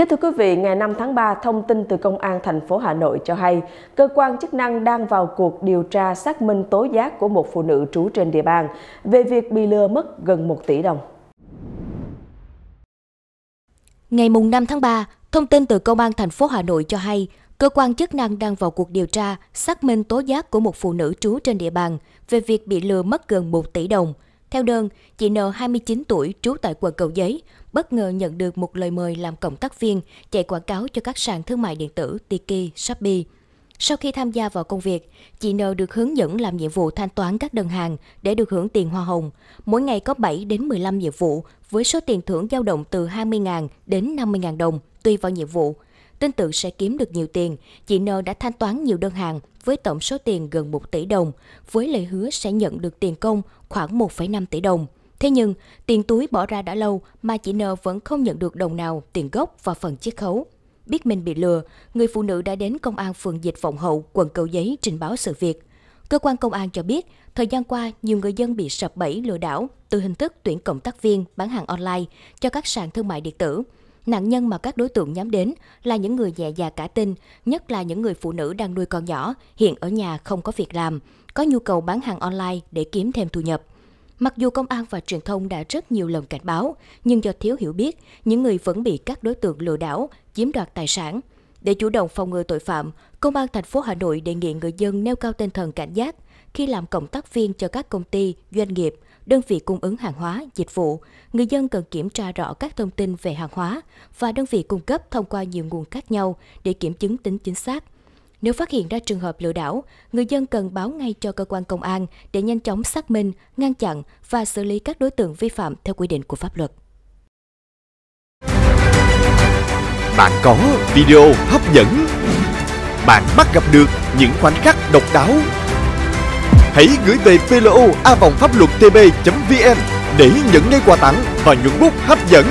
Kính thưa quý vị, ngày 5 tháng 3, thông tin từ Công an thành phố Hà Nội cho hay, cơ quan chức năng đang vào cuộc điều tra xác minh tố giác của một phụ nữ trú trên địa bàn về việc bị lừa mất gần 1 tỷ đồng. Ngày 5 tháng 3, thông tin từ Công an thành phố Hà Nội cho hay, cơ quan chức năng đang vào cuộc điều tra, xác minh tố giác của một phụ nữ trú trên địa bàn về việc bị lừa mất gần 1 tỷ đồng. Theo đơn, chị N 29 tuổi trú tại quận Cầu Giấy bất ngờ nhận được một lời mời làm cộng tác viên chạy quảng cáo cho các sàn thương mại điện tử Tiki, Shopee. Sau khi tham gia vào công việc, chị N được hướng dẫn làm nhiệm vụ thanh toán các đơn hàng để được hưởng tiền hoa hồng. Mỗi ngày có 7 đến 15 nhiệm vụ với số tiền thưởng dao động từ 20.000 đến 50.000 đồng tùy vào nhiệm vụ. Tin tưởng sẽ kiếm được nhiều tiền, chị N đã thanh toán nhiều đơn hàng với tổng số tiền gần 1 tỷ đồng, với lời hứa sẽ nhận được tiền công khoảng 1,5 tỷ đồng. Thế nhưng, tiền túi bỏ ra đã lâu mà chị N vẫn không nhận được đồng nào tiền gốc và phần chiết khấu. Biết mình bị lừa, người phụ nữ đã đến công an phường Dịch Vọng Hậu, quận Cầu Giấy trình báo sự việc. Cơ quan công an cho biết, thời gian qua, nhiều người dân bị sập bẫy lừa đảo từ hình thức tuyển cộng tác viên bán hàng online cho các sàn thương mại điện tử. Nạn nhân mà các đối tượng nhắm đến là những người nhẹ dạ cả tin, nhất là những người phụ nữ đang nuôi con nhỏ, hiện ở nhà không có việc làm, có nhu cầu bán hàng online để kiếm thêm thu nhập. Mặc dù công an và truyền thông đã rất nhiều lần cảnh báo, nhưng do thiếu hiểu biết, những người vẫn bị các đối tượng lừa đảo, chiếm đoạt tài sản. Để chủ động phòng ngừa tội phạm, Công an thành phố Hà Nội đề nghị người dân nêu cao tinh thần cảnh giác khi làm cộng tác viên cho các công ty, doanh nghiệp, đơn vị cung ứng hàng hóa, dịch vụ. Người dân cần kiểm tra rõ các thông tin về hàng hóa và đơn vị cung cấp thông qua nhiều nguồn khác nhau để kiểm chứng tính chính xác. Nếu phát hiện ra trường hợp lừa đảo, người dân cần báo ngay cho cơ quan công an để nhanh chóng xác minh, ngăn chặn và xử lý các đối tượng vi phạm theo quy định của pháp luật. Bạn có video hấp dẫn. Bạn bắt gặp được những khoảnh khắc độc đáo. Hãy gửi về plo a vòng pháp luật tb.vn để nhận ngay quà tặng và nhuận bút hấp dẫn.